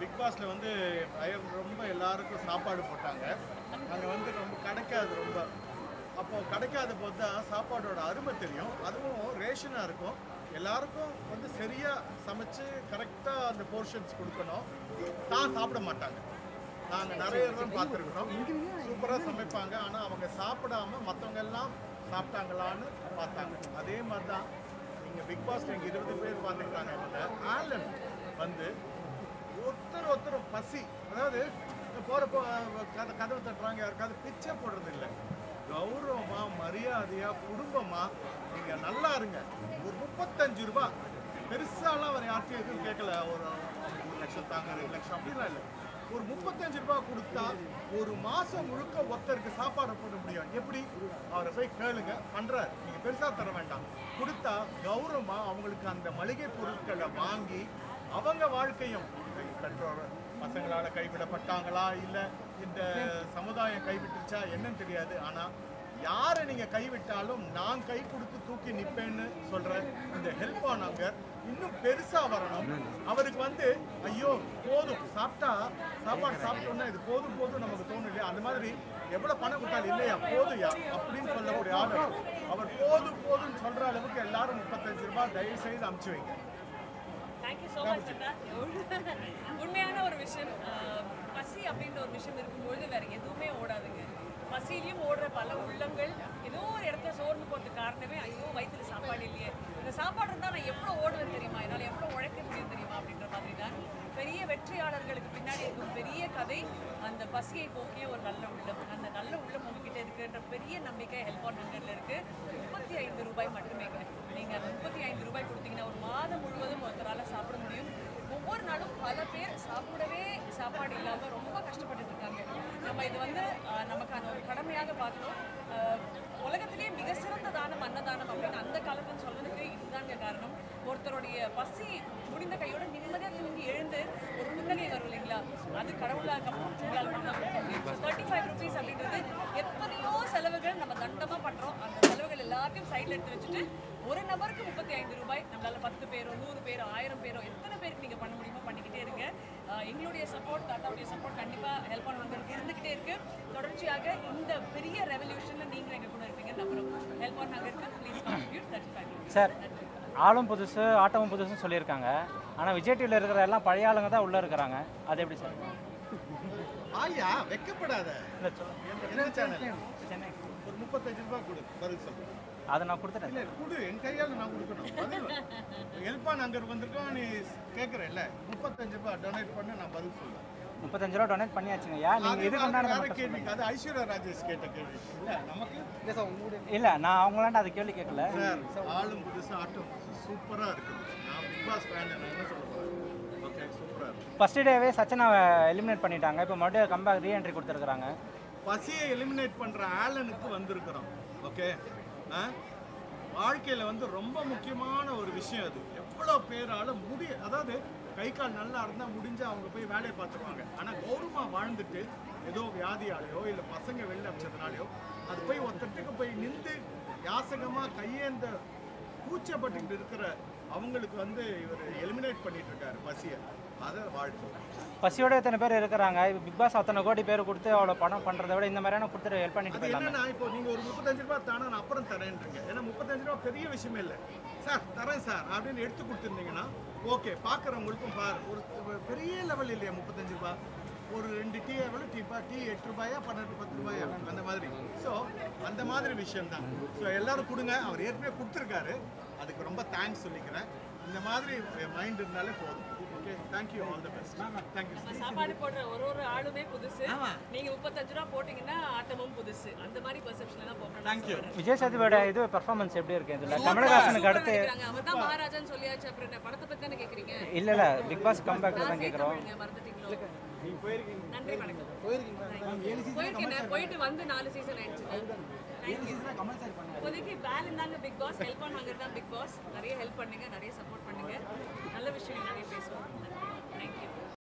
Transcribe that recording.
Big பாஸ்ல வந்து ஐயர் ரொம்ப எல்லாருக்கும் சாப்பாடு போட்டாங்க. அங்கே வந்து ரொம்ப கிடைக்காது ரொம்ப. அப்போ கிடைக்காத போது தான் சாப்பாடோட அருமை தெரியும். அதுவும் ரேஷனாக இருக்கும். எல்லாருக்கும் வந்து சரியாக சமைச்சு கரெக்டாக அந்த போர்ஷன்ஸ் கொடுக்கணும். தான் சாப்பிட மாட்டாங்க. நாங்கள் நிறைய தான் பார்த்துருக்குறோம். சூப்பராக சமைப்பாங்க. ஆனால் அவங்க சாப்பிடாம மற்றவங்க எல்லாம் சாப்பிட்டாங்களான்னு பார்த்தாங்க. அதே மாதிரி தான் நீங்கள் பிக் பாஸ் இருபது பேர் பார்த்துருக்காங்க. ஆலன் வந்து ஒருத்தர் ஒருத்தர் பசி. அதாவது போகிறப்போ கதை கதவை தட்டுறாங்க யாருக்காவது பிச்சை போடுறது இல்லை கௌரவமா மரியாதையா குடும்பமா நீங்க நல்லா இருங்க. ஒரு முப்பத்தஞ்சு ரூபாய் பெருசாலாம் அவர் யார்ட்டையும் எதுவும் கேட்கல. ஒரு ஒரு லட்சம் தாங்க ரெண்டு லட்சம் அப்படிலாம் இல்லை. ஒரு முப்பத்தஞ்சு ரூபாய் கொடுத்தா ஒரு மாசம் முழுக்க ஒருத்தருக்கு சாப்பாடு போட முடியும். எப்படி? அவரை போய் கேளுங்க. பண்றாரு. நீங்க பெருசா தர வேண்டாம். கொடுத்தா கௌரவமா அவங்களுக்கு அந்த மளிகை பொருட்களை வாங்கி அவங்க வாழ்க்கையும் பெற்றோர் பசங்களால கைவிடப்பட்டாங்களா இல்ல இந்த சமுதாயம் கைவிட்டுச்சா என்னன்னு தெரியாது. ஆனா யாரை நீங்க கைவிட்டாலும் நான் கை கொடுத்து தூக்கி நிப்பேன்னு சொல்ற இந்த ஹெல்ப் ஆனாங்க இன்னும் பெருசா வரணும். அவருக்கு வந்து ஐயோ போதும் சாப்பிட்டா சாப்பாடு சாப்பிட்டோம்னா இது போதும் போதும் நமக்கு தோணும் இல்லையா அந்த மாதிரி எவ்வளவு பணம் கொடுத்தாலும் இல்லையா போதுயா? அப்படின்னு சொல்லக்கூடிய ஆள். அவர். போதும் போதும்னு சொல்ற அளவுக்கு எல்லாரும் முப்பத்தஞ்சு ரூபாய் தயவு செய்து அமுச்சு வைங்க. உண்மையான ஒரு விஷயம் ஆஹ், பசி அப்படின்ற ஒரு விஷயம் இருக்கும்பொழுது வேற எதுவுமே ஓடாதுங்க. பசியிலையும் ஓடுற பல உள்ளங்கள் ஏதோ ஒரு இடத்துல சோர்ந்து போகிறதுக்கு காரணமே ஐயோ வயிற்றுல சாப்பாடு இல்லையே. இந்த சாப்பாடு இருந்தால் நான் எவ்வளோ ஓடுவேன் தெரியுமா? என்னால் எவ்வளோ உழைக்க முடியும் தெரியுமா? அப்படின்ற மாதிரி தான் பெரிய வெற்றியாளர்களுக்கு பின்னாடி இருக்கும் பெரிய கதை அந்த பசியை போக்கிய ஒரு நல்ல உள்ளம். அந்த நல்ல உள்ளம் உங்ககிட்ட இருக்குன்ற பெரிய நம்பிக்கை ஹெல்ப் ஆன் ஹண்ட்ரட்ல இருக்கு. முப்பத்தி ஐந்து ரூபாய் மட்டுமேங்க. நீங்க முப்பத்தி ஐந்து ரூபாய் கொடுத்தீங்கன்னா ஒரு மாதம் முழுவதும் ஒருத்தரால சாப்பிட முடியும் ஒவ்வொரு நாளும் பல பேர் சாப்பிடவே சாப்பாடு இல்லாம ரொம்ப கஷ்டப்பட்டுட்டு இருக்காங்க நம்ம இது வந்து நமக்கான ஒரு கடமையாக பார்க்கணும் ஆஹ், உலகத்திலேயே மிக சிறந்த தானம் அன்னதானம் அப்படின்னு அந்த காலத்துல சொல்றதுக்கு இதுதாங்க காரணம். ஒருத்தருடைய பசி முடிந்த கையோட நிம்மதியாக தூங்கி எழுந்து ஒரு புன்னகை வரும் இல்லைங்களா? அது கடவுளாக தேர்ட்டி ஃபைவ் ருபீஸ் அப்படின்றது எத்தனையோ செலவுகள் நம்ம தண்டமா பண்றோம். அந்த செலவுகள் எல்லாத்தையும் சைட்ல எடுத்து வச்சுட்டு ஒரு நபருக்கு முப்பத்தி ஐந்து ரூபாய் நம்மளால் பத்து பேரோ நூறு பேரோ ஆயிரம் பேரோ எத்தனை பேருக்கு நீங்க பண்ண முடியுமோ பண்ணிக்கிட்டே இருங்க. எங்களுடைய சப்போர்ட் தாத்தாவுடைய சப்போர்ட் கண்டிப்பாக ஹெல்ப் பண்ணுவங்களுக்கு இருந்துகிட்டே இருக்கு. தொடர்ச்சியாக இந்த பெரிய ரெவல்யூஷன்ல நீங்க எங்க கூட இருப்பீங்க. நம்புறோம் ஹெல்ப் பண்ணாங்க இருக்கு please contribute thirty five sir ஆளும் புதுசு ஆட்டமும் புதுசுன்னு சொல்லியிருக்காங்க. ஆனால் விஜய் டிவியில் இருக்கிற எல்லாம் பழைய ஆளுங்க தான் உள்ளே இருக்கிறாங்க. அது எப்படி சார்? ஆயா வெக்கப்படாத. இல்லை சொ- என்ன சேனல் சென்னை. ஒரு முப்பத்தஞ்சு ரூபாய் கொடு பதில் சொல்லு. அதை நான் கொடுத்துட்டேன். இல்ல கொடு. என் கையால நான் கொடுக்கணும். பதில் ஹெல்ப்பா நாங்க வந்திருக்கோம் நீ கேட்கறல்ல முப்பத்தஞ்சு ரூபாய் டொனேட் பண்ண நான் பதில் சொல்லுவேன் முப்பத்தஞ்சு ரூபா டொனேட் பண்ணியாச்சுங்க ஐயா நீங்கள் இதுக்கு மட்டும் கேள்விக்கு அது ஐஸ்வர்யா ராஜேஷ் கேட்ட கேள்வி. இல்ல நமக்கு? இல்லை நான் அவங்களாண்ட அது கேள்வி கேட்கல. சார் ஆளும் புதுசு ஆட்டம். புதுசு சூப்பரா இருக்குது. நான் பிக் பாஸ் ஃபேன் என்ன சொல்ல போறேன்? ஓகே சூப்பரா இருக்கு ஃபர்ஸ்ட் டேவே சச்சினாவை எலிமினேட் பண்ணிட்டாங்க. இப்போ மறுபடியும் கம்பேக் ரீஎன்ட்ரி கொடுத்துருக்காங்க பசியை எலிமினேட் பண்ற ஆலனுக்கு வந்திருக்கிறோம். ஓகே ஆ? வாழ்க்கையில் வந்து ரொம்ப முக்கியமான ஒரு விஷயம் அது. எவ்வளோ பேரால் முடிய அதாவது கை கால் நல்லா இருந்தால் முடிஞ்சு அவங்க போய் வேலையை பார்த்துருவாங்க ஆனால் கௌரவமாக வாழ்ந்துட்டு ஏதோ வியாதியாலேயோ இல்லை பசங்க வெளில அமைச்சதுனாலையோ அது போய் ஒருத்தட்டுக்கு போய் நின்று யாசகமாக கையேந்த கூச்சப்பட்டுக்கிட்டு இருக்கிற அவங்களுக்கு வந்து இவர் எலிமினேட் பண்ணிட்டு இருக்காரு பசியை. பசியோட எத்தனை பேர் இருக்கிறாங்க? இப்போ பிக் பாஸ் அத்தனை கோடி பேர் கொடுத்து அவ்வளோ பணம் பண்ணுறதை விட இந்த மாதிரியான கொடுத்துட்டு ஹெல்ப் பண்ணிட்டு போயிடலாமே. இப்போ நீங்க ஒரு முப்பத்தஞ்சு ரூபாய் தானே நான் அப்புறம் தரேன்றீங்க. ஏன்னா முப்பத்தஞ்சு ரூபாய் பெரிய விஷயமே இல்லை. சார் தரேன் சார் அப்படின்னு எடுத்து கொடுத்துருந்தீங்கன்னா ஓகே பார்க்குறவங்களுக்கும் பார். ஒரு பெரிய லெவல் இல்லையா முப்பத்தஞ்சு ரூபாய்? ஒரு ரெண்டு டீ எவ்வளோ டீப்பா டீ எட்டு ரூபாயா பன்னெண்டு பத்து ரூபாயா அந்த மாதிரி. ஸோ அந்த மாதிரி விஷயம் தான் ஸோ எல்லாரும் கொடுங்க அவர் ஏற்கனவே கொடுத்துருக்காரு. அதுக்கு ரொம்ப தேங்க்ஸ் சொல்லிக்கிறேன். இந்த மாதிரி மைண்ட் இருந்தாலே போதும். Okay thank you all the best thank you நம்ம சாப்பாடு போடுற ஒரு ஒரு ஆளுமே புதுசு. நீங்க முப்பத்தஞ்சு ரூபா போட்டீங்கன்னா ஆட்டமும் புதுசு. அந்த மாதிரி பெர்செப்ஷன்ல தான் போகணும் தேங்க்யூ விஜய் சேதுபதியோட இது பெர்ஃபார்மன்ஸ் எப்படி இருக்கு இதில்? கமலஹாசனுக்கு அடுத்து அவர் தான் மகாராஜான்னு சொல்லியாச்சு. அப்புறம் என்ன படத்தை பத்தி தானே கேக்குறீங்க? இல்லை இல்லை. பிக் பாஸ் கம்பேக்கில் தான் நீங்க நன்றி வணக்கம். போயிருக்கேன் போயிட்டு வந்து நாலு சீசன் ஆயிடுச்சு இப்போதைக்கு பேலன் இருந்தாங்க பிக் பாஸ் ஹெல்ப் பண்ணுவாங்க தான் பிக் பாஸ் நிறைய ஹெல்ப் பண்ணுங்க நிறைய சப்போர்ட் பண்ணுங்க. நல்ல விஷயம் நிறைய பேசுவோம். தேங்க்யூ